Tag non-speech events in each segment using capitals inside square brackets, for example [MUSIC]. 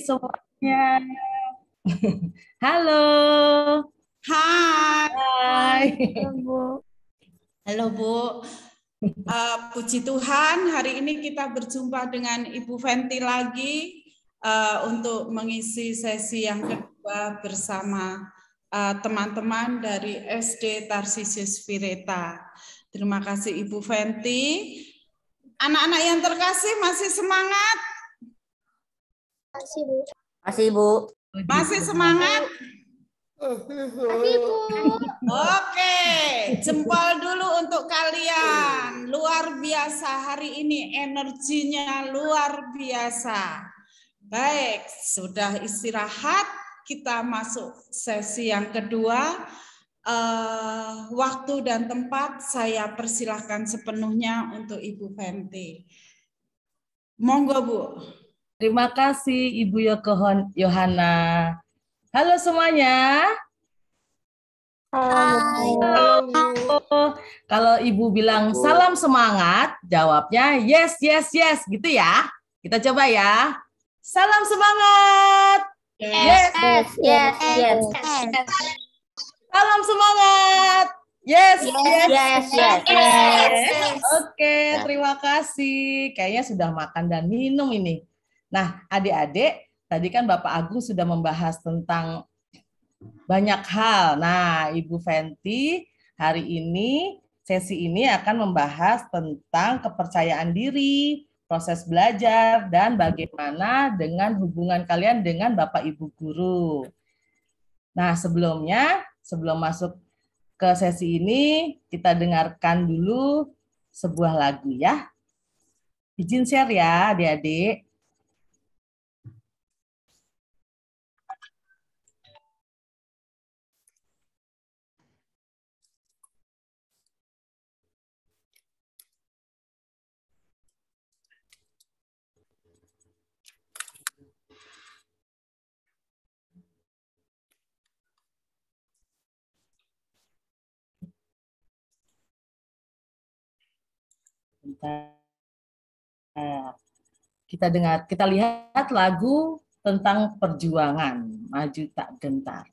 semuanya. [LAUGHS] Halo. Hai. Hai. Halo, Bu. Halo Bu. Uh, [LAUGHS] puji Tuhan, hari ini kita berjumpa dengan Ibu Fenti lagi uh, untuk mengisi sesi yang kedua bersama eh, teman-teman uh, dari SD Tarsisius Vireta. Terima kasih Ibu Fenti. Anak-anak yang terkasih masih semangat? Masih, Bu. Masih, Bu. Masih semangat? Masih, Bu. Oke, jempol dulu untuk kalian. Luar biasa hari ini energinya luar biasa. Baik, sudah istirahat, kita masuk sesi yang kedua. Uh, waktu dan tempat saya persilahkan sepenuhnya untuk Ibu Fenti. Monggo Bu. Terima kasih Ibu Yokohon Yohana. Halo semuanya. Hai. Halo. Kalau Ibu bilang salam semangat, jawabnya yes, yes, yes gitu ya. Kita coba ya. Salam semangat. Yes, yes, yes, yes. Salam semangat. Yes, yes, Yes, yes, yes. Oke, terima kasih. Kayaknya sudah makan dan minum ini. Nah, adik-adik, tadi kan Bapak Agung sudah membahas tentang banyak hal. Nah, Ibu Fenti hari ini sesi ini akan membahas tentang kepercayaan diri, proses belajar dan bagaimana dengan hubungan kalian dengan Bapak Ibu guru. Nah, sebelumnya sebelum masuk ke sesi ini, kita dengarkan dulu sebuah lagu ya. Izin share ya, adik-adik. Bentar. Kita dengar, kita lihat lagu tentang perjuangan, maju tak gentar.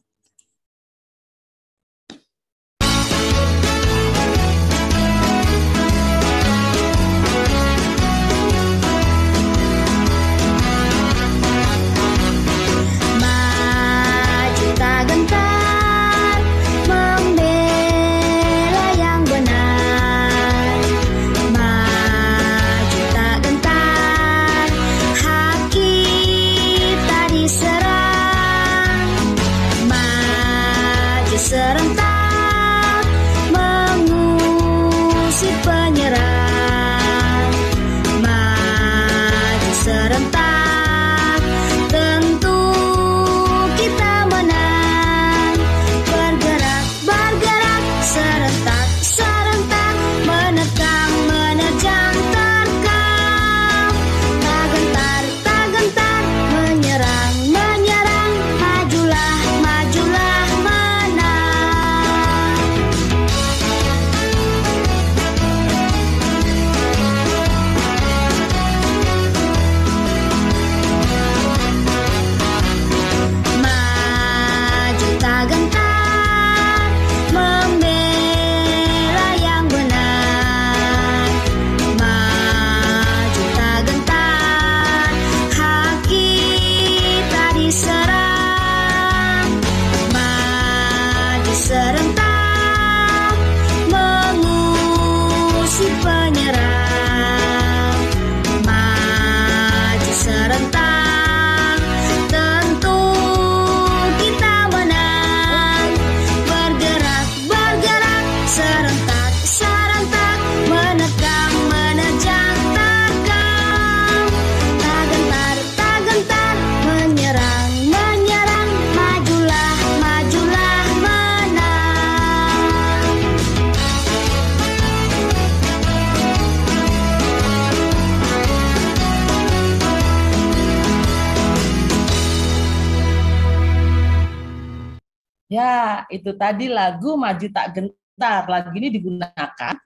Itu tadi lagu Maju Tak Gentar. Lagu ini digunakan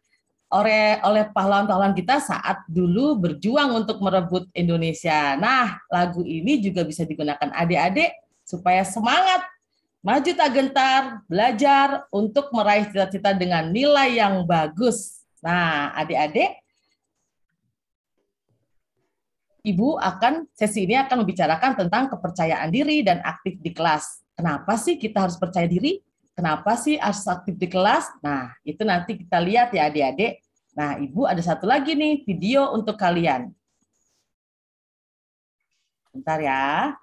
oleh oleh pahlawan-pahlawan kita saat dulu berjuang untuk merebut Indonesia. Nah, lagu ini juga bisa digunakan adik-adik supaya semangat maju tak gentar, belajar untuk meraih cita-cita dengan nilai yang bagus. Nah, adik-adik, Ibu akan sesi ini akan membicarakan tentang kepercayaan diri dan aktif di kelas. Kenapa sih kita harus percaya diri? Kenapa sih harus aktif di kelas? Nah, itu nanti kita lihat ya adik-adik. Nah, Ibu ada satu lagi nih video untuk kalian. Bentar ya.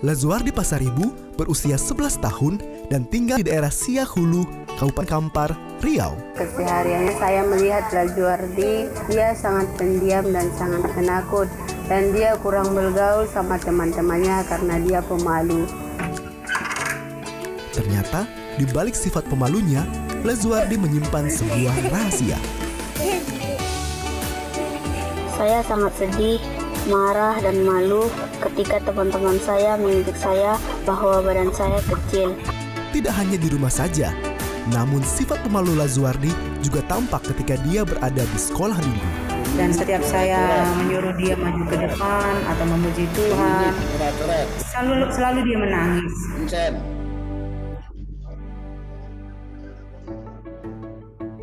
Lazuardi Pasaribu berusia 11 tahun dan tinggal di daerah Siak-Hulu, Kabupaten Kampar, Riau. Kesehariannya saya melihat Lazuardi, dia sangat pendiam dan sangat penakut. Dan dia kurang bergaul sama teman-temannya karena dia pemalu. Ternyata, di balik sifat pemalunya, Lazuardi menyimpan sebuah rahasia. Saya sangat sedih, marah, dan malu ketika teman-teman saya mengejek saya bahwa badan saya kecil. Tidak hanya di rumah saja, namun sifat pemalu Lazuardi juga tampak ketika dia berada di sekolah minggu. Dan setiap saya menyuruh dia maju ke depan atau memuji Tuhan, selalu, selalu dia menangis.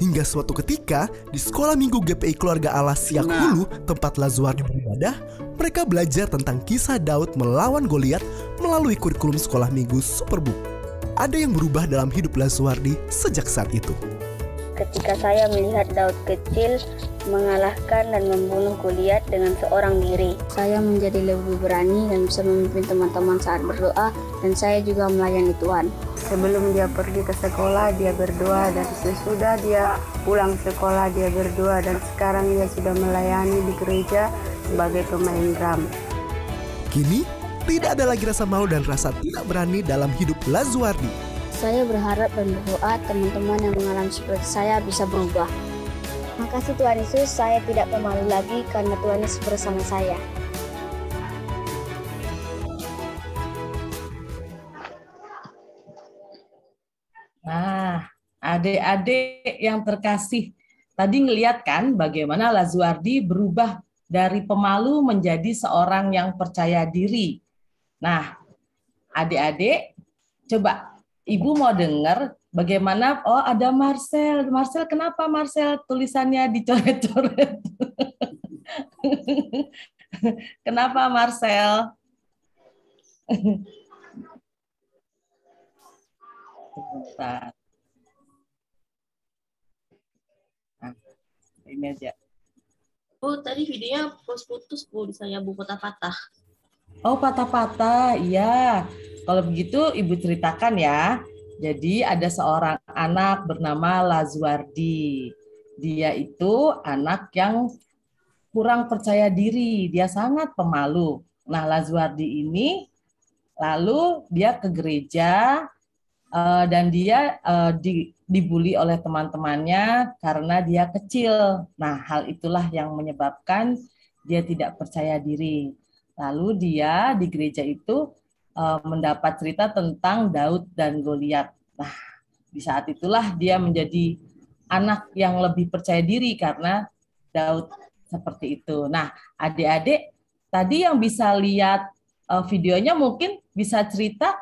Hingga suatu ketika, di sekolah minggu GPI Keluarga Allah Siak Hulu, tempat Lazuardi beribadah, mereka belajar tentang kisah Daud melawan Goliat melalui kurikulum sekolah minggu Superbook. Ada yang berubah dalam hidup Lazuardi sejak saat itu. Ketika saya melihat Daud kecil mengalahkan dan membunuh Goliat dengan seorang diri, saya menjadi lebih berani dan bisa memimpin teman-teman saat berdoa dan saya juga melayani Tuhan. Sebelum dia pergi ke sekolah, dia berdoa dan sesudah dia pulang sekolah, dia berdoa dan sekarang dia sudah melayani di gereja sebagai pemain drum. Kini, tidak ada lagi rasa malu dan rasa tidak berani dalam hidup Lazuardi. Saya berharap dan berdoa teman-teman yang mengalami seperti saya bisa berubah. Makasih Tuhan Yesus, saya tidak pemalu lagi karena Tuhan Yesus bersama saya. Nah, adik-adik yang terkasih, tadi ngeliat kan bagaimana Lazuardi berubah dari pemalu menjadi seorang yang percaya diri. Nah, adik-adik, coba Ibu mau dengar bagaimana, oh ada Marcel. Marcel, kenapa Marcel tulisannya dicoret-coret? [LAUGHS] kenapa Marcel? Sebentar. Nah, ini aja. Bu, tadi videonya putus-putus Bu di saya Bu patah-patah. Oh, patah-patah. Iya. Kalau begitu Ibu ceritakan ya. Jadi ada seorang anak bernama Lazuardi. Dia itu anak yang kurang percaya diri, dia sangat pemalu. Nah, Lazuardi ini lalu dia ke gereja uh, dan dia di, dibully oleh teman-temannya karena dia kecil. Nah, hal itulah yang menyebabkan dia tidak percaya diri. Lalu dia di gereja itu uh, mendapat cerita tentang Daud dan Goliat. Nah, di saat itulah dia menjadi anak yang lebih percaya diri karena Daud seperti itu. Nah, adik-adik tadi yang bisa lihat uh, videonya mungkin bisa cerita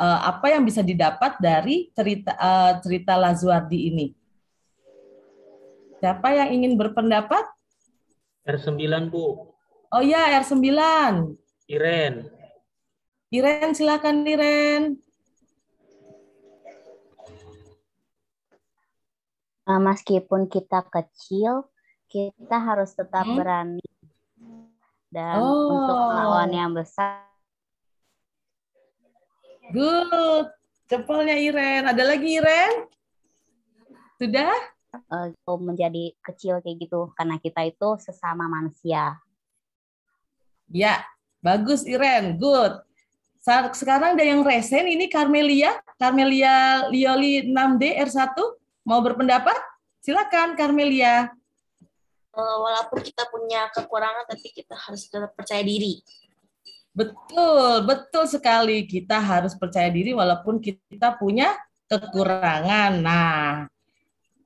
uh, apa yang bisa didapat dari cerita uh, cerita Lazuardi ini. Siapa yang ingin berpendapat? R9, Bu. Oh ya, R9. Iren. Iren, silakan Iren. Uh, meskipun kita kecil, kita harus tetap hmm? berani dan oh. untuk melawan yang besar. Good. Cepolnya Iren. Ada lagi Iren? Sudah? Uh, menjadi kecil kayak gitu karena kita itu sesama manusia. Ya, bagus Iren. Good. Sekarang ada yang resen ini Carmelia, Carmelia Lioli 6D R1 mau berpendapat? Silakan Carmelia. Eh, walaupun kita punya kekurangan, tapi kita harus tetap percaya diri. Betul, betul sekali. Kita harus percaya diri walaupun kita punya kekurangan. Nah,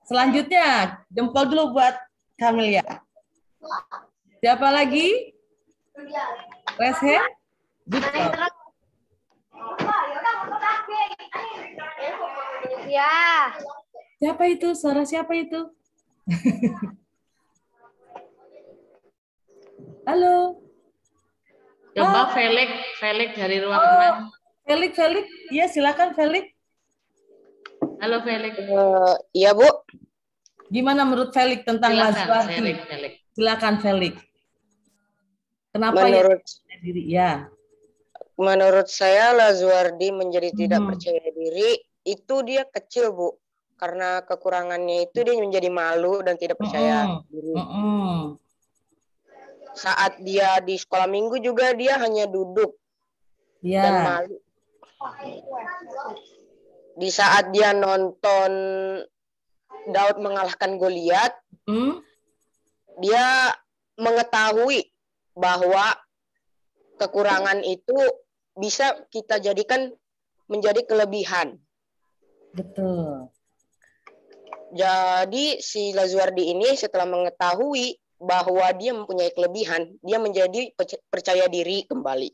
selanjutnya jempol dulu buat Camelia. Siapa lagi? Reshe? Betul. Ya. Siapa itu? Suara siapa itu? [LAUGHS] Halo. Coba Felix, Felix dari ruang oh, Felix, Felix. Iya, silakan Felix. Halo Felix. Uh, iya, Bu. Gimana menurut Felix tentang Silakan, Felix, Felix. Silakan Felix. Kenapa menurut, ya diri? Ya. Menurut saya Lazuardi menjadi tidak hmm. percaya diri itu dia kecil, Bu. Karena kekurangannya itu dia menjadi malu dan tidak percaya hmm. diri. Hmm saat dia di sekolah minggu juga dia hanya duduk ya. dan malu. Di saat dia nonton Daud mengalahkan Goliat, hmm? dia mengetahui bahwa kekurangan itu bisa kita jadikan menjadi kelebihan. Betul. Jadi si Lazuardi ini setelah mengetahui bahwa dia mempunyai kelebihan, dia menjadi percaya diri kembali.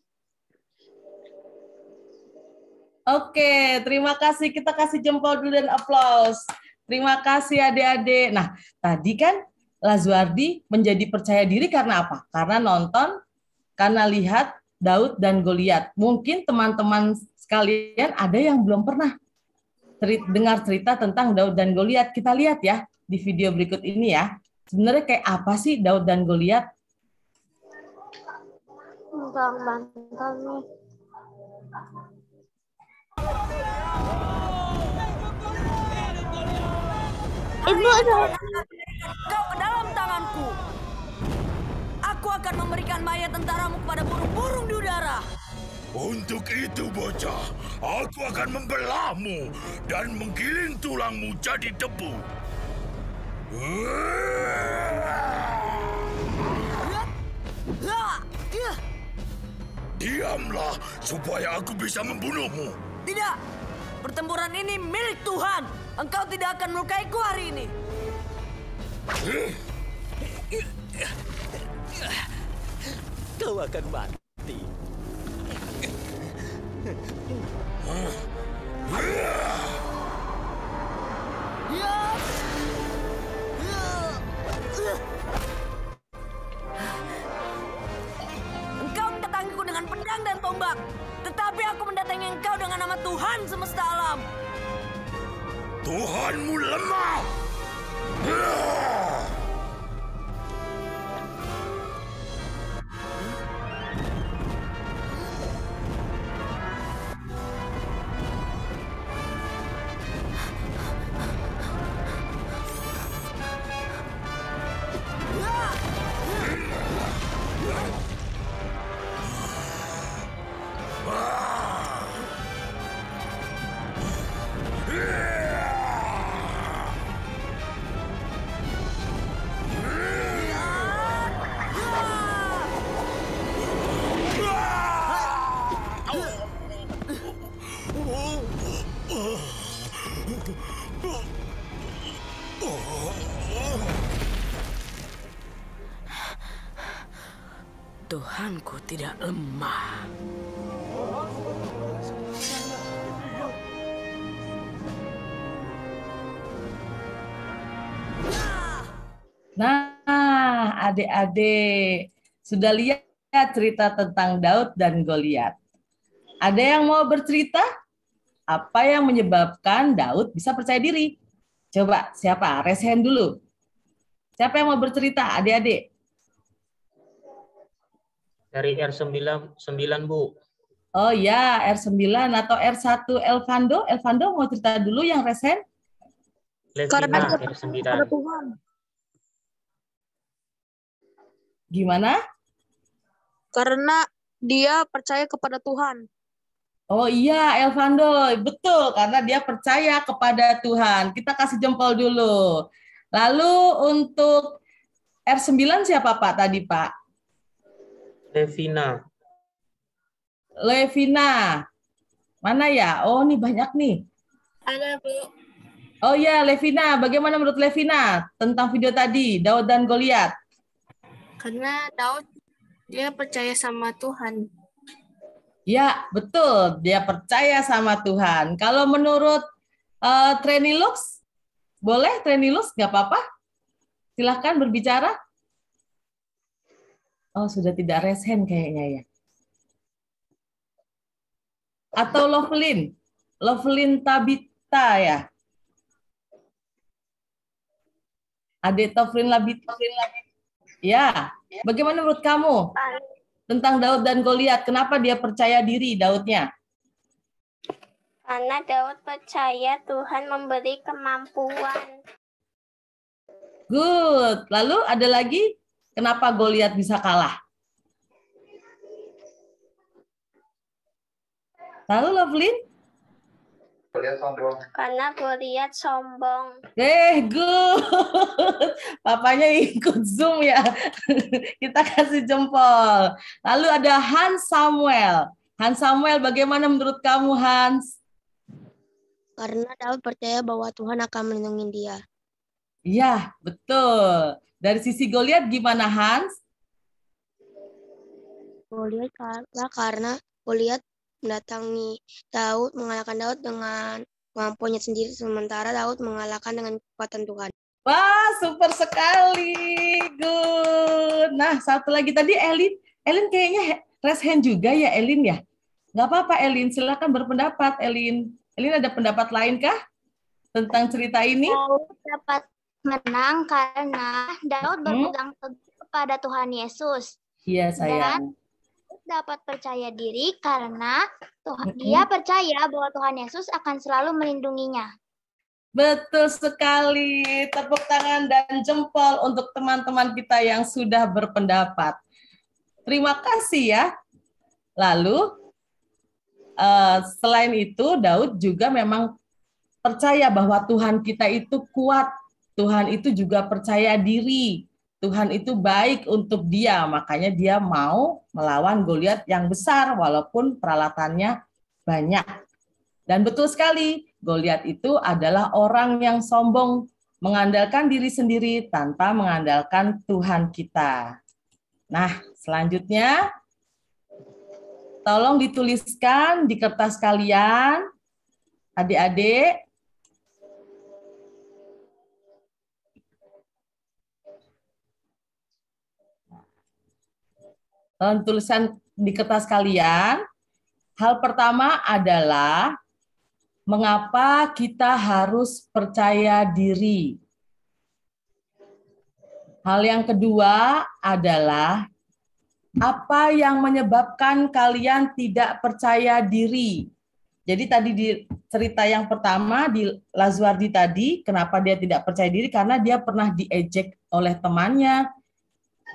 Oke, terima kasih. Kita kasih jempol dulu dan aplaus. Terima kasih adik-adik. Nah, tadi kan Lazuardi menjadi percaya diri karena apa? Karena nonton, karena lihat Daud dan Goliat. Mungkin teman-teman sekalian ada yang belum pernah dengar cerita tentang Daud dan Goliat. Kita lihat ya di video berikut ini ya sebenarnya kayak apa sih Daud dan Goliat? Bantal nih. Ibu, kau ke dalam tanganku. Aku akan memberikan mayat tentaramu kepada burung-burung di udara. Untuk itu, bocah, aku akan membelahmu dan menggiling tulangmu jadi debu. Diamlah, supaya aku bisa membunuhmu. Tidak, pertempuran ini milik Tuhan. Engkau tidak akan melukaiku hari ini. Kau akan mati. Tuhanmu lemah. Nah, adik-adik, sudah lihat cerita tentang Daud dan Goliat. Ada yang mau bercerita? Apa yang menyebabkan Daud bisa percaya diri? Coba, siapa? Raise hand dulu. Siapa yang mau bercerita, adik-adik? Dari R9, 9, Bu. Oh ya, R9 atau R1 Elvando. Elvando mau cerita dulu yang resen? Karena R9. Tuhan. Gimana? Karena dia percaya kepada Tuhan. Oh iya, Elvando, betul karena dia percaya kepada Tuhan. Kita kasih jempol dulu. Lalu untuk R9 siapa Pak tadi Pak? Levina. Levina. Mana ya? Oh, ini banyak nih. Ada, Bu. Oh ya, Levina. Bagaimana menurut Levina tentang video tadi, Daud dan Goliat? Karena Daud dia percaya sama Tuhan. Ya, betul. Dia percaya sama Tuhan. Kalau menurut uh, Trenilux, boleh Trenilux? Nggak apa-apa? Silahkan berbicara. Oh, sudah tidak hand kayaknya ya. Atau Lovelin? Lovelin Tabita ya? Adik Tofrin Labita. Ya, bagaimana menurut kamu? tentang Daud dan Goliat. Kenapa dia percaya diri Daudnya? Karena Daud percaya Tuhan memberi kemampuan. Good. Lalu ada lagi kenapa Goliat bisa kalah? Lalu Lovelyn? Goliat sombong. Karena Goliat sombong. Eh, good. Papanya ikut Zoom ya. Kita kasih jempol. Lalu ada Hans Samuel. Hans Samuel, bagaimana menurut kamu Hans? Karena Daud percaya bahwa Tuhan akan melindungi dia. Iya, betul. Dari sisi Goliat gimana Hans? Goliat karena karena Goliat mendatangi Daud, mengalahkan Daud dengan kemampuannya sendiri, sementara Daud mengalahkan dengan kekuatan Tuhan. Wah, super sekali. Good. Nah, satu lagi tadi Elin. Elin kayaknya raise hand juga ya, Elin ya? Nggak apa-apa, Elin. Silakan berpendapat, Elin. Elin ada pendapat lain kah tentang cerita ini? Daud dapat menang karena Daud berpegang teguh kepada Tuhan Yesus. Iya, sayang. Dan dapat percaya diri karena Tuhan, dia percaya bahwa Tuhan Yesus akan selalu melindunginya. Betul sekali. Tepuk tangan dan jempol untuk teman-teman kita yang sudah berpendapat. Terima kasih ya. Lalu uh, selain itu Daud juga memang percaya bahwa Tuhan kita itu kuat. Tuhan itu juga percaya diri. Tuhan itu baik untuk dia, makanya dia mau melawan Goliat yang besar walaupun peralatannya banyak. Dan betul sekali, Goliat itu adalah orang yang sombong, mengandalkan diri sendiri tanpa mengandalkan Tuhan kita. Nah, selanjutnya tolong dituliskan di kertas kalian, adik-adik, tulisan di kertas kalian, hal pertama adalah mengapa kita harus percaya diri. Hal yang kedua adalah apa yang menyebabkan kalian tidak percaya diri. Jadi tadi di cerita yang pertama di Lazuardi tadi, kenapa dia tidak percaya diri? Karena dia pernah diejek oleh temannya,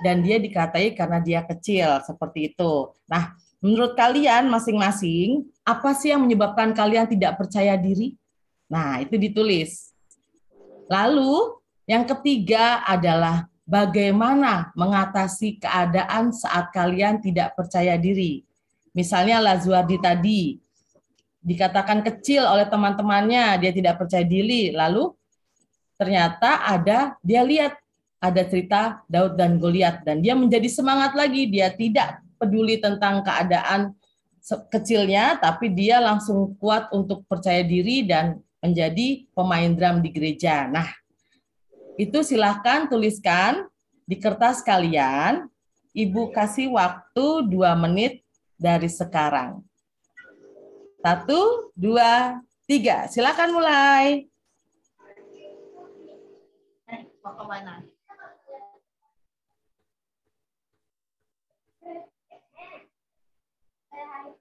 dan dia dikatai karena dia kecil seperti itu. Nah, menurut kalian masing-masing apa sih yang menyebabkan kalian tidak percaya diri? Nah, itu ditulis. Lalu yang ketiga adalah bagaimana mengatasi keadaan saat kalian tidak percaya diri. Misalnya Lazuardi tadi dikatakan kecil oleh teman-temannya, dia tidak percaya diri, lalu ternyata ada dia lihat ada cerita Daud dan Goliat dan dia menjadi semangat lagi dia tidak peduli tentang keadaan kecilnya tapi dia langsung kuat untuk percaya diri dan menjadi pemain drum di gereja. Nah, itu silahkan tuliskan di kertas kalian. Ibu kasih waktu dua menit dari sekarang. Satu, dua, tiga. Silakan mulai. Eh, mau ke mana?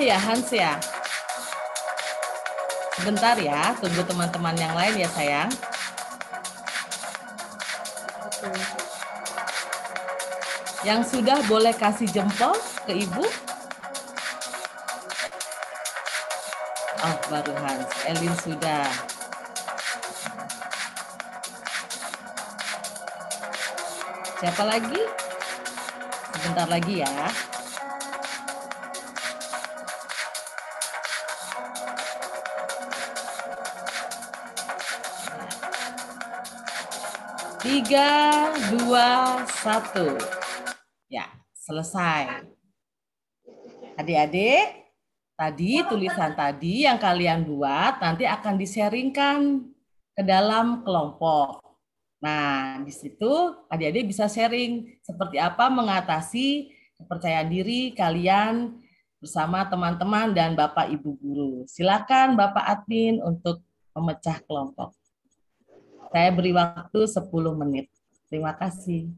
ya Hans ya? Sebentar ya, tunggu teman-teman yang lain ya sayang. Yang sudah boleh kasih jempol ke ibu? Oh, baru Hans. Elin sudah. Siapa lagi? Sebentar lagi ya. Tiga, dua, satu. Ya, selesai. Adik-adik, tadi tulisan tadi yang kalian buat nanti akan diseringkan ke dalam kelompok. Nah, di situ adik-adik bisa sharing seperti apa mengatasi kepercayaan diri kalian bersama teman-teman dan Bapak Ibu guru. Silakan Bapak admin untuk memecah kelompok. Saya beri waktu 10 menit. Terima kasih.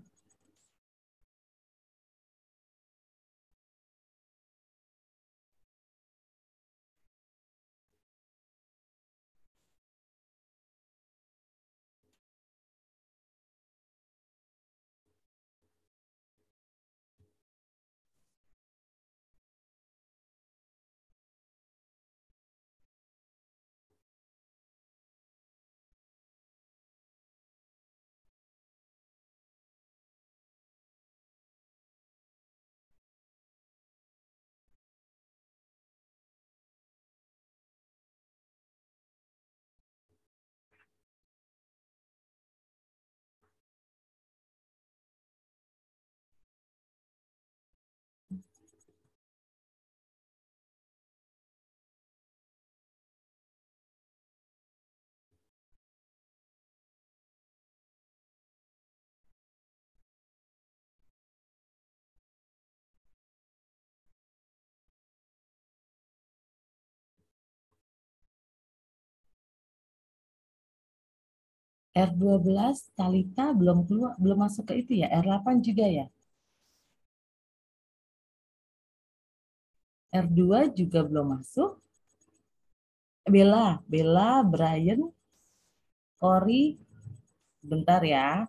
R12 Talita belum keluar, belum masuk ke itu ya. R8 juga ya. R2 juga belum masuk. Bella, Bella, Brian, Ori, bentar ya.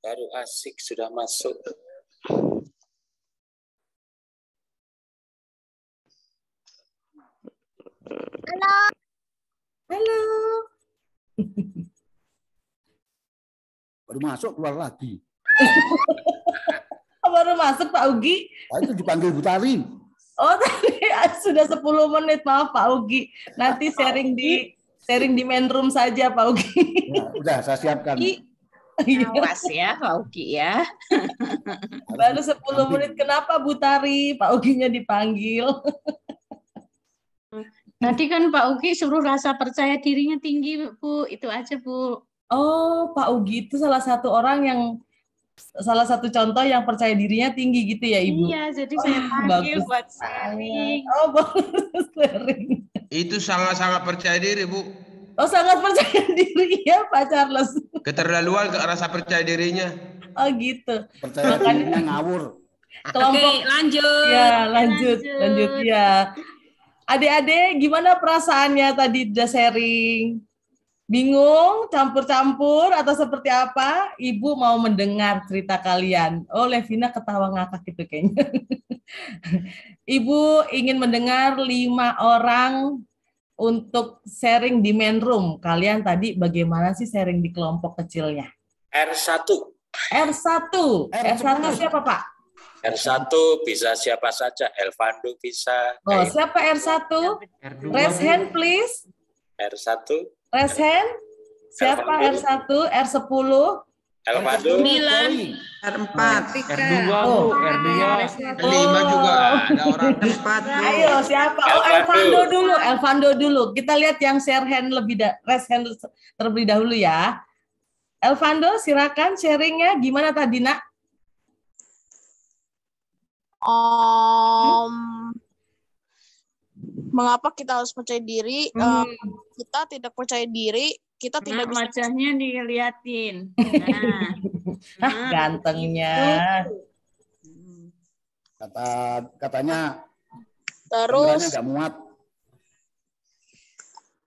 Baru asik sudah masuk. Halo. Halo. [LAUGHS] Baru masuk keluar lagi. [LAUGHS] Baru masuk Pak Ugi. Nah, itu dipanggil Butari. Oh tadi [LAUGHS] sudah 10 menit maaf Pak Ugi. Nanti sharing di sharing di main room saja Pak Ugi. Ya, udah saya siapkan. Awas ya Pak Ugi ya. [LAUGHS] Baru 10 menit kenapa Butari? Pak Uginya dipanggil. [LAUGHS] Tadi kan Pak Ugi suruh rasa percaya dirinya tinggi, Bu. Itu aja, Bu. Oh, Pak Ugi itu salah satu orang yang salah satu contoh yang percaya dirinya tinggi gitu ya, Ibu? Iya, jadi saya panggil bagus buat sharing. Oh, [LAUGHS] bagus sharing. Itu sangat-sangat percaya diri, Bu. Oh, sangat percaya [LAUGHS] diri ya, Pak Charles. Keterlaluan ke rasa percaya dirinya. Oh, gitu. Percaya dirinya [LAUGHS] ngawur. Kelompok Oke, lanjut. Ya, lanjut, lanjut ya. Adik-adik, gimana perasaannya tadi udah sharing? Bingung, campur-campur, atau seperti apa? Ibu mau mendengar cerita kalian. Oh, Levina ketawa ngakak gitu kayaknya. [LAUGHS] Ibu ingin mendengar lima orang untuk sharing di main room. Kalian tadi bagaimana sih sharing di kelompok kecilnya? R1. R1. R1 siapa, Pak? R1 bisa siapa saja. Elvando bisa. Oh, siapa R1? Raise hand, please. R1. Raise hand. Siapa R1? R10? Elvando. R4. R2, Oh. Bu. R2. R5 juga ada [LAUGHS] orang. Ayo, siapa? Oh, Elvando dulu. Elvando dulu. Kita lihat yang share hand lebih da raise hand terlebih dahulu ya. Elvando, silakan sharingnya gimana tadi, Nak? Om, mengapa kita harus percaya diri? Hmm. Em, kita tidak percaya diri, kita tidak Nah, bisa. wajahnya diliatin. Nah. Hah, [LAUGHS] gantengnya. Kata katanya Terus nggak muat.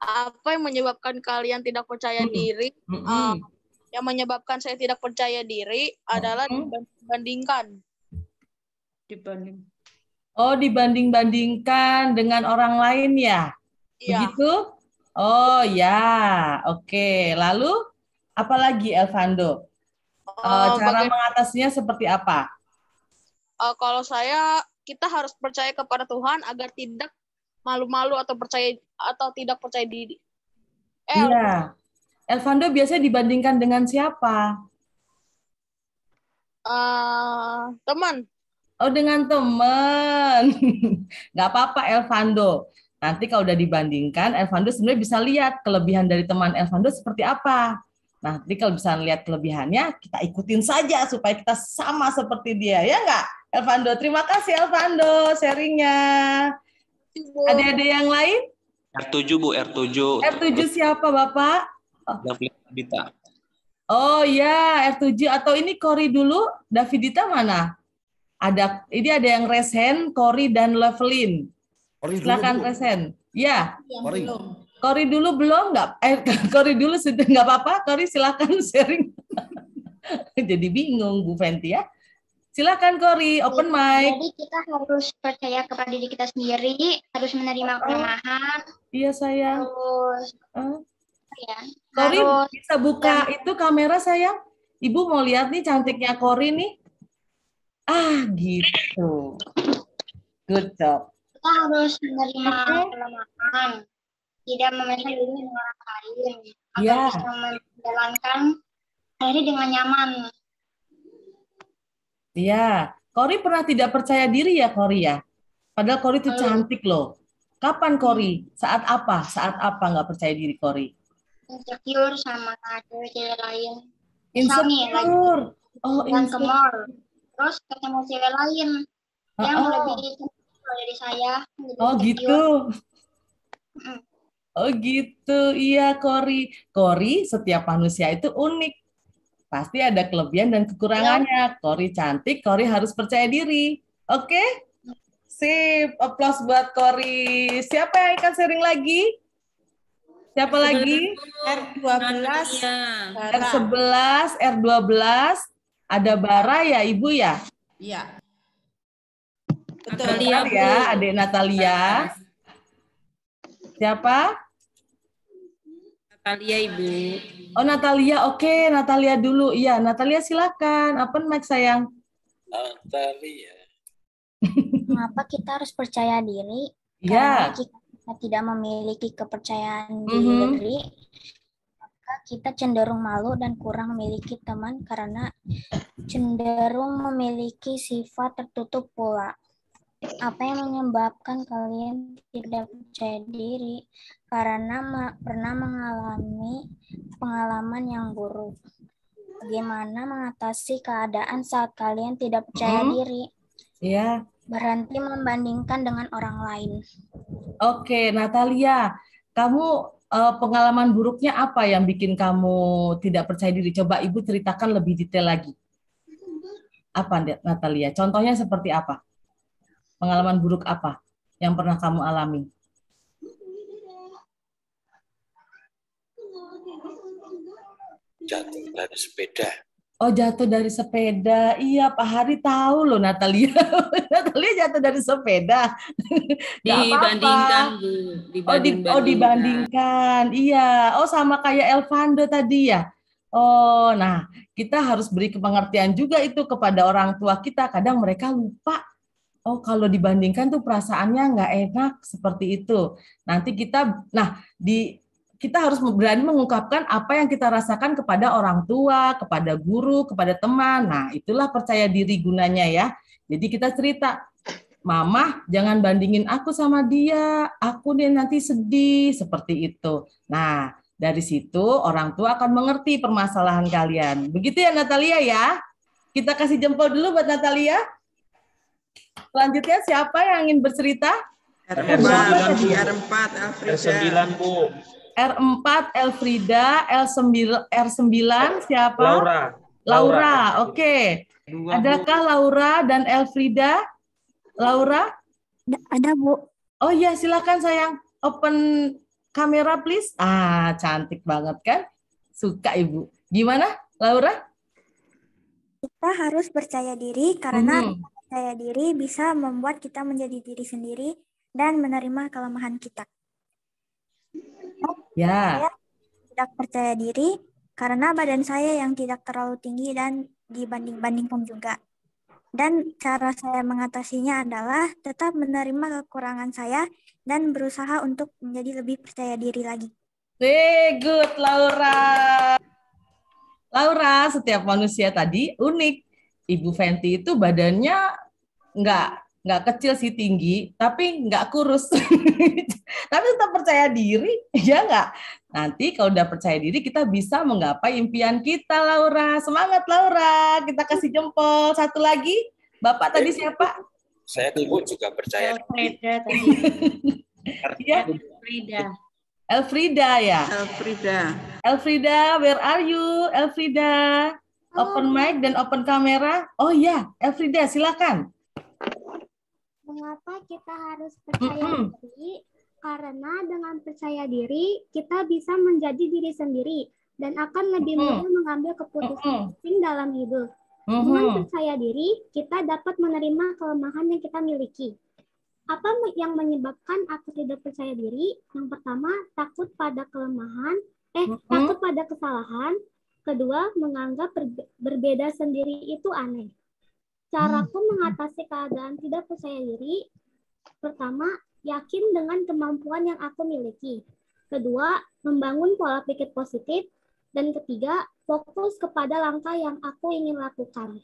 apa yang menyebabkan kalian tidak percaya diri? Em, yang menyebabkan saya tidak percaya diri adalah dibandingkan. Dibanding. Oh, dibanding-bandingkan dengan orang lain ya? Iya. Begitu? Oh, ya. Oke. Lalu apalagi Elvando? Eh, Oh, cara baga- mengatasinya seperti apa? Eh, kalau saya kita harus percaya kepada Tuhan agar tidak malu-malu atau percaya atau tidak percaya diri. Eh, Iya. Elvando biasanya dibandingkan dengan siapa? eh, teman. Oh, dengan teman. [LAUGHS] Nggak apa-apa, Elvando. Nanti kalau udah dibandingkan, Elvando sebenarnya bisa lihat kelebihan dari teman Elvando seperti apa. Nanti kalau bisa lihat kelebihannya, kita ikutin saja supaya kita sama seperti dia. Ya nggak, Elvando? Terima kasih, Elvando, sharingnya. Ada-ada yang lain? R7 Bu, R7. R7 siapa, Bapak? Davidita. Oh ya, R7 atau ini Kori dulu, Davidita mana? Ada ini ada yang resen, Kori dan Levelin. Kori dulu, Silakan Bu. resen. Ya. Kori. Kori dulu belum nggak? Eh, [LAUGHS] Kori dulu sudah [LAUGHS] nggak apa-apa. Kori silakan [LAUGHS] sharing. Jadi bingung Bu Fenty ya. Silakan Kori, open mic. Jadi kita harus percaya kepada diri kita sendiri, harus menerima kelemahan, Iya sayang. terus Eh, ya, Kori harus bisa buka itu kamera sayang. Ibu mau lihat nih cantiknya Kori nih. Ah gitu. Good job. Kita harus menerima kelemahan, tidak memesan diri dengan orang lain, agar Ya. bisa menjalankan hari dengan nyaman. Iya. Kori pernah tidak percaya diri ya Kori ya? Padahal Kori itu cantik loh. Kapan Kori? Saat apa? Saat apa nggak percaya diri Kori? insecure sama cewek-cewek lain. Lagi Insecure. Oh, ke insecure. mall, terus ketemu cewek lain yang oh. lebih dari saya. Oh gitu. Oh gitu, iya Kori. Kori setiap manusia itu unik. Pasti ada kelebihan dan kekurangannya. Kori cantik, Kori harus percaya diri. Oke? Sip, applause buat Kori. Siapa yang akan sharing lagi? Siapa lagi? R12. R11, R12. Ada Bara ya Ibu ya? Iya. Betul ya, Adik Natalia. Siapa? Natalia Ibu. Oh Natalia, oke Natalia dulu. Iya Natalia silakan. Open mic sayang. Natalia. Mengapa kita harus percaya diri? Iya. Karena jika kita tidak memiliki kepercayaan Mhm. diri, maka kita cenderung malu dan kurang memiliki teman karena cenderung memiliki sifat tertutup pula. Apa yang menyebabkan kalian tidak percaya diri? Karena ma- pernah mengalami pengalaman yang buruk. Bagaimana mengatasi keadaan saat kalian tidak percaya Mhm. diri? Iya. Berhenti membandingkan dengan orang lain. Oke Natalia, kamu eh, pengalaman buruknya apa yang bikin kamu tidak percaya diri? Coba Ibu ceritakan lebih detail lagi. Apa Natalia? Contohnya seperti apa? Pengalaman buruk apa yang pernah kamu alami? Jatuh dari sepeda. Oh jatuh dari sepeda, iya Pak Hari tahu loh Natalia. [LAUGHS] Natalia jatuh dari sepeda. Dibandingkan, Bu. Oh, di, oh dibandingkan, iya. Oh sama kayak Elvando tadi ya. Oh, nah kita harus beri pengertian juga itu kepada orang tua kita. Kadang mereka lupa. Oh kalau dibandingkan tuh perasaannya nggak enak seperti itu. Nanti kita, nah di kita harus berani mengungkapkan apa yang kita rasakan kepada orang tua, kepada guru, kepada teman. Nah, itulah percaya diri gunanya ya. Jadi kita cerita, Mama, jangan bandingin aku sama dia. Aku nih nanti sedih seperti itu. Nah, dari situ orang tua akan mengerti permasalahan kalian. Begitu ya Natalia ya. Kita kasih jempol dulu buat Natalia. Selanjutnya siapa yang ingin bercerita? R4, R9, R4, Afrida. R9, Bu. R4 Elfrida, L9 R9 siapa? Laura. Laura, oke. Adakah Laura dan Elfrida? Laura? Ada, Bu. Oh iya, silakan sayang. Open kamera please. Ah, cantik banget kan? Suka Ibu. Gimana, Laura? Kita harus percaya diri karena Mhm. Percaya diri bisa membuat kita menjadi diri sendiri dan menerima kelemahan kita. Ya. Saya tidak percaya diri karena badan saya yang tidak terlalu tinggi dan dibanding-bandingkan juga. Dan cara saya mengatasinya adalah tetap menerima kekurangan saya dan berusaha untuk menjadi lebih percaya diri lagi. Very good, Laura. Laura, setiap manusia tadi unik. Ibu Fenty itu badannya nggak nggak kecil sih tinggi, tapi nggak kurus. [LAUGHS] tapi tetap percaya diri, [LAUGHS] ya nggak? Nanti kalau udah percaya diri, kita bisa menggapai impian kita, Laura. Semangat, Laura. Kita kasih jempol. Satu lagi, Bapak tadi siapa? Saya dulu juga percaya. Elfrida tadi. [LAUGHS] Iya. Elfrida. Elfrida ya. Elfrida. Elfrida, where are you? Elfrida. Open mic dan open kamera. Oh ya, Elfrida silakan. Mengapa kita harus percaya diri? Karena dengan percaya diri, kita bisa menjadi diri sendiri dan akan lebih mudah mengambil keputusan penting dalam hidup. Dengan percaya diri, kita dapat menerima kelemahan yang kita miliki. Apa yang menyebabkan aku tidak percaya diri? Yang pertama, takut pada kelemahan, eh takut pada kesalahan. Kedua, menganggap berbe- berbeda sendiri itu aneh. Caraku mengatasi keadaan tidak percaya diri, pertama, yakin dengan kemampuan yang aku miliki. Kedua, membangun pola pikir positif. Dan ketiga, fokus kepada langkah yang aku ingin lakukan.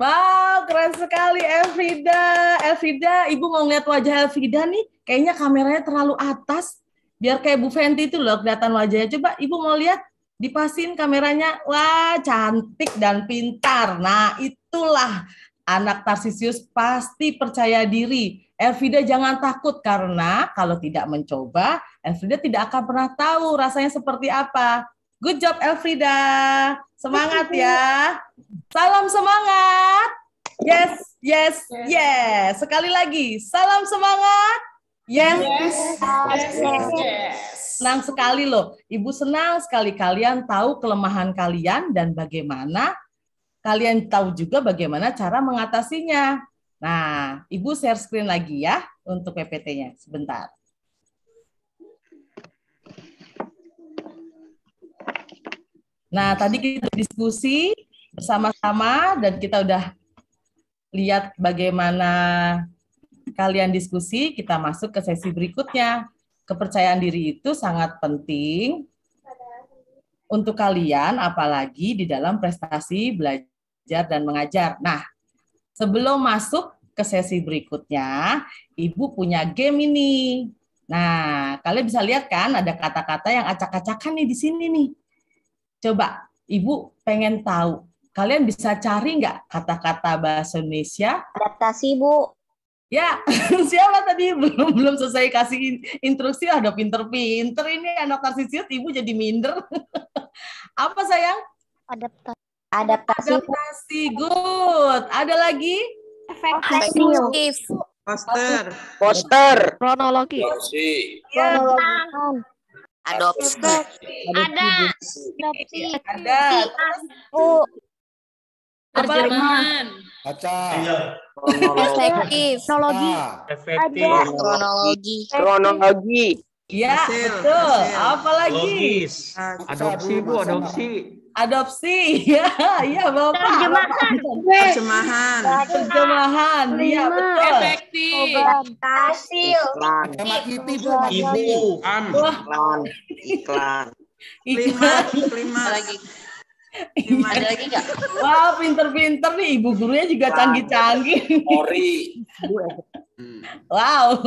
Wow, keren sekali Elfrida. Elfrida, Ibu mau ngeliat wajah Elfrida nih, kayaknya kameranya terlalu atas. Biar kayak Bu Fenty itu loh kelihatan wajahnya. Coba Ibu mau lihat, dipasin kameranya. Wah, cantik dan pintar. Nah, itulah anak Tarsisius pasti percaya diri. Elfrida jangan takut karena kalau tidak mencoba, Elfrida tidak akan pernah tahu rasanya seperti apa. Good job Elfrida. Semangat ya. Salam semangat. Yes, yes, yes. Sekali lagi, salam semangat. Yes. Senang sekali loh. Ibu senang sekali kalian tahu kelemahan kalian dan bagaimana kalian tahu juga bagaimana cara mengatasinya. Nah, Ibu share screen lagi ya untuk PPT-nya sebentar. Nah, tadi kita diskusi bersama-sama dan kita udah lihat bagaimana kalian diskusi, kita masuk ke sesi berikutnya. Kepercayaan diri itu sangat penting untuk kalian, apalagi di dalam prestasi belajar dan mengajar. Nah, sebelum masuk ke sesi berikutnya, Ibu punya game ini. Nah, kalian bisa lihat kan ada kata-kata yang acak-acakan nih di sini nih. Coba, Ibu pengen tahu, kalian bisa cari nggak kata-kata bahasa Indonesia? Adaptasi, Bu. Ya, [LAUGHS] siapa tadi belum belum selesai kasih instruksi ada pinter-pinter ini anak narsisius ibu jadi minder. [LAUGHS] Apa sayang? Adaptasi. Adaptasi. Adaptasi, good. Ada lagi? Efektif. Poster. Poster. Kronologi. Ya. Adopsi. Ada. Adopsi. Ada. Bu. Terjemahan. Baca. Efektif. Kronologi. Efektif. Kronologi. Kronologi. Ya, betul. Apa lagi? Logis. Adopsi, Bu, adopsi. Adopsi. [LAUGHS] Ya, iya Bapak. Terjemahan. Terjemahan. Terjemahan. Iya, betul. Efektif. Hasil. Iklan. Sama kipi, Bu. Ibu. Am. Iklan. Iklan. Kelima. Kelima. lagi. Ada lagi nggak? Wah, pinter-pinter nih. Ibu gurunya juga canggih-canggih. Ori. Wow,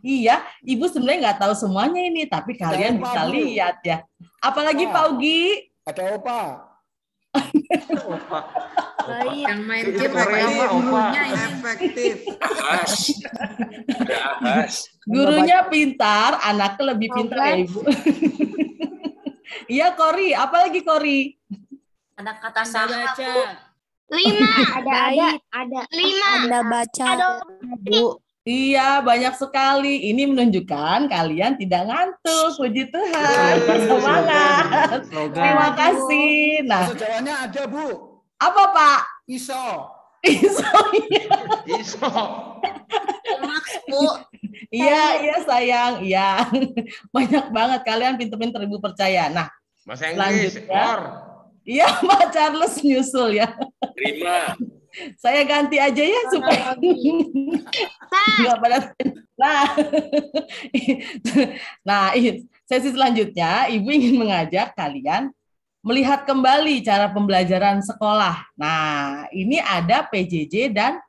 iya, ibu sebenarnya nggak tahu semuanya ini, tapi kalian bisa lihat ya. Apalagi Wah. Pak Ugi, Ada opa. Baik. Yang main game apa? Opa. Gurunya ini. Efektif. Gurunya pintar, anaknya lebih pintar ya ibu. [LAUGHS] Iya Kori, apalagi Kori? Ada kata Anda saham. baca. Lima. Ada, ada, ada. Lima. Anda baca. Adopsi. Iya, banyak sekali. Ini menunjukkan kalian tidak ngantuk. Puji Tuhan, bersemangat. Terima kasih. Nah, Jawanya ada, Bu. apa Pak? Iso. Iso, iya. Iso. Bu. Iya, iya sayang, iya. [LAUGHS] Banyak banget kalian pinter-pinter ibu percaya. Nah, Bahasa Inggris. Or. Iya [LAUGHS] Pak Charles nyusul ya. Terima. Saya ganti aja ya supaya [LAUGHS] nggak pada. Nah, [LAUGHS] nah sesi selanjutnya Ibu ingin mengajak kalian melihat kembali cara pembelajaran sekolah. Nah, ini ada PJJ dan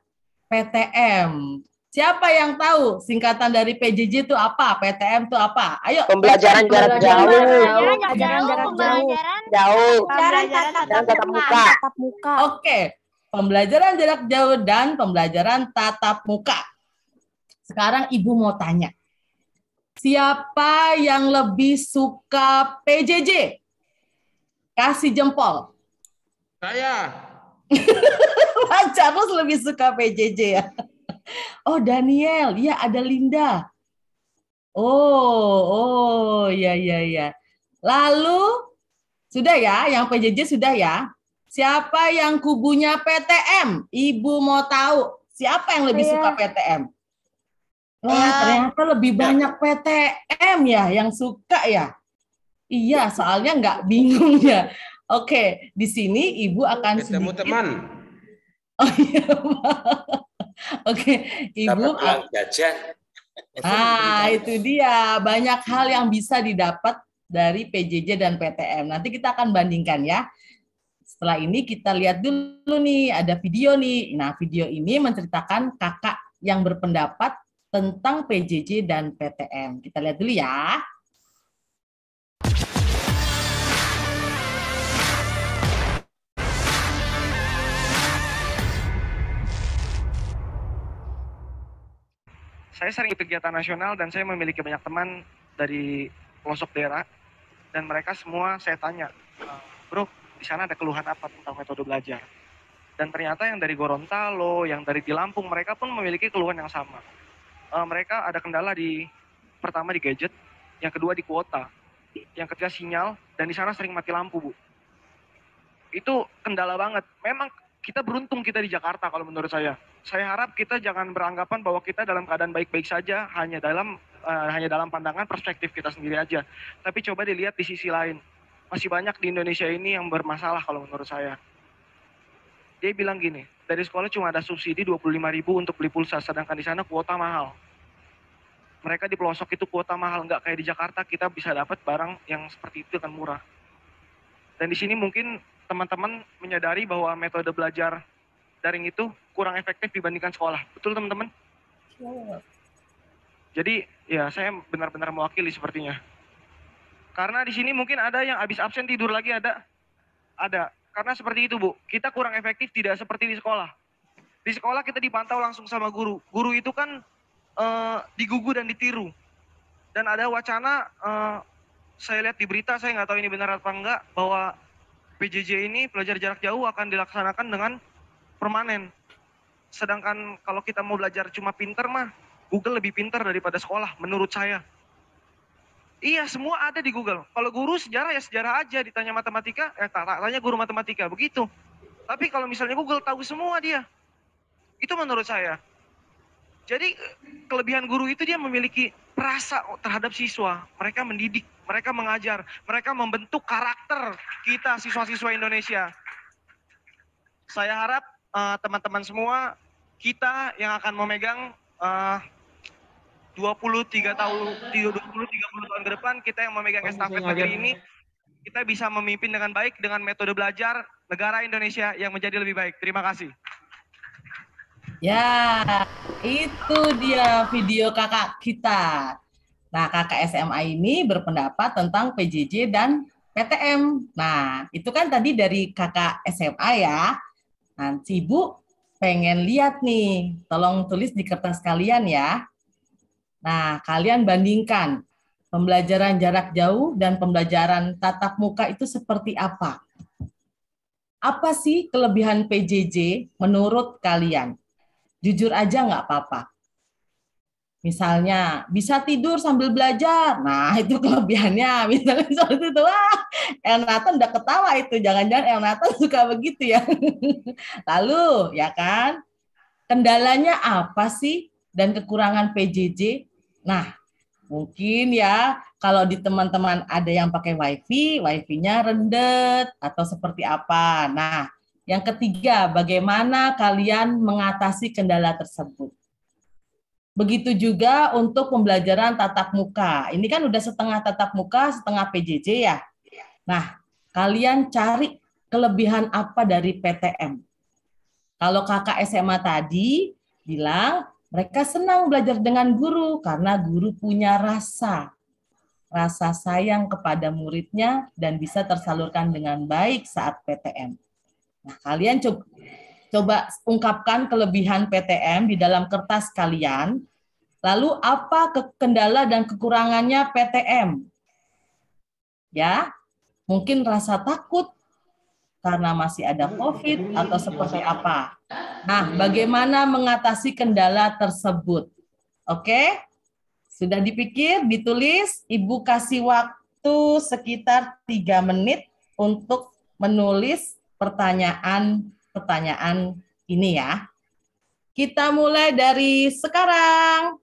PTM. Siapa yang tahu singkatan dari PJJ itu apa? PTM itu apa? Ayo. Pembelajaran jarak jauh. Pembelajaran jarak jauh. Jauh. Pembelajaran Dan tatap muka. muka. Tatap muka. Oke, pembelajaran jarak jauh dan pembelajaran tatap muka. Sekarang Ibu mau tanya. Siapa yang lebih suka PJJ? Kasih jempol. Saya. [LAUGHS] Pak Charles lebih suka PJJ ya. Oh, Daniel. Ya, ada Linda. Oh, oh, ya, ya, ya. Lalu, sudah ya, yang PJJ sudah ya. Siapa yang kubunya PTM? Ibu mau tahu siapa yang lebih Saya. suka PTM? Wah, ternyata lebih banyak PTM ya yang suka ya. Iya, soalnya nggak bingung ya. Oke, di sini ibu akan Ketemu sedikit. teman. Oh iya. [LAUGHS] Oke, ibu. Dapat jajan. [LAUGHS] Ah, itu dia. Banyak hal yang bisa didapat dari PJJ dan PTM. Nanti kita akan bandingkan ya. Setelah ini kita lihat dulu nih, ada video nih. Nah, video ini menceritakan kakak yang berpendapat tentang PJJ dan PTM. Kita lihat dulu ya. Saya sering ikut kegiatan nasional dan saya memiliki banyak teman dari pelosok daerah dan mereka semua saya tanya, "Eh, bro, di sana ada keluhan apa tentang metode belajar? Dan ternyata yang dari Gorontalo, yang dari di Lampung, mereka pun memiliki keluhan yang sama. Eh, mereka ada kendala di pertama di gadget, yang kedua di kuota, yang ketiga sinyal, dan di sana sering mati lampu, Bu. Itu kendala banget. Memang kita beruntung kita di Jakarta kalau menurut saya. Saya harap kita jangan beranggapan bahwa kita dalam keadaan baik-baik saja hanya dalam uh, hanya dalam pandangan perspektif kita sendiri aja. Tapi coba dilihat di sisi lain. Masih banyak di Indonesia ini yang bermasalah kalau menurut saya. Dia bilang gini, dari sekolah cuma ada subsidi 25 ribu untuk beli pulsa, sedangkan di sana kuota mahal mereka di pelosok itu kuota mahal nggak kayak di Jakarta kita bisa dapat barang yang seperti itu dengan murah dan di sini mungkin teman-teman menyadari bahwa metode belajar daring itu kurang efektif dibandingkan sekolah. Betul teman-teman? Jadi ya saya benar-benar mewakili sepertinya. Karena di sini mungkin ada yang habis absen tidur lagi ada? Ada. Karena seperti itu bu. Kita kurang efektif tidak seperti di sekolah. Di sekolah kita dipantau langsung sama guru. Guru itu kan uh, digugu dan ditiru. Dan ada wacana, uh, saya lihat di berita, saya nggak tahu ini benar apa enggak, bahwa PJJ ini pelajar jarak jauh akan dilaksanakan dengan permanen. Sedangkan kalau kita mau belajar cuma pinter mah, Google lebih pinter daripada sekolah, menurut saya. Iya, semua ada di Google. Kalau guru sejarah ya sejarah aja, ditanya matematika, eh tanya guru matematika, begitu. Tapi kalau misalnya Google tahu semua dia. Itu menurut saya. Jadi kelebihan guru itu dia memiliki rasa terhadap siswa. Mereka mendidik, mereka mengajar, mereka membentuk karakter kita siswa-siswa Indonesia. Saya harap uh, teman-teman semua kita yang akan memegang uh, 23 tahun 20 30 tahun ke depan kita yang memegang estafet negeri ini kita bisa memimpin dengan baik dengan metode belajar negara Indonesia yang menjadi lebih baik. Terima kasih. Ya, itu dia video kakak kita. Nah, kakak SMA ini berpendapat tentang PJJ dan PTM. Nah, itu kan tadi dari kakak SMA ya. Nanti Ibu pengen lihat nih, tolong tulis di kertas kalian ya. Nah, kalian bandingkan pembelajaran jarak jauh dan pembelajaran tatap muka itu seperti apa? Apa sih kelebihan PJJ menurut kalian? Jujur aja nggak apa-apa. Misalnya bisa tidur sambil belajar. Nah, [LAUGHS] itu kelebihannya. Misalnya seperti itu. Wah, El Nathan udah ketawa itu. Jangan-jangan El Nathan [LAUGHS] suka begitu ya. [LAUGHS] Lalu, ya kan? Kendalanya apa sih? Dan kekurangan PJJ? Nah, mungkin ya kalau di teman-teman ada yang pakai wifi, wifi-nya rendet atau seperti apa. Nah, yang ketiga, bagaimana kalian mengatasi kendala tersebut. Begitu juga untuk pembelajaran tatap muka. Ini kan udah setengah tatap muka, setengah PJJ ya. Nah, kalian cari kelebihan apa dari PTM. Kalau kakak SMA tadi bilang mereka senang belajar dengan guru karena guru punya rasa. Rasa sayang kepada muridnya dan bisa tersalurkan dengan baik saat PTM. Nah, kalian coba, coba ungkapkan kelebihan PTM di dalam kertas kalian. Lalu apa kendala dan kekurangannya PTM? Ya, mungkin rasa takut karena masih ada COVID atau seperti apa. Nah, bagaimana mengatasi kendala tersebut? Oke, sudah dipikir, ditulis, Ibu kasih waktu sekitar tiga menit untuk menulis pertanyaan-pertanyaan ini ya. Kita mulai dari sekarang.